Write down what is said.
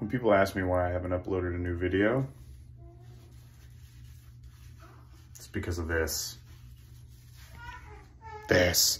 When people ask me why I haven't uploaded a new video, it's because of this. This.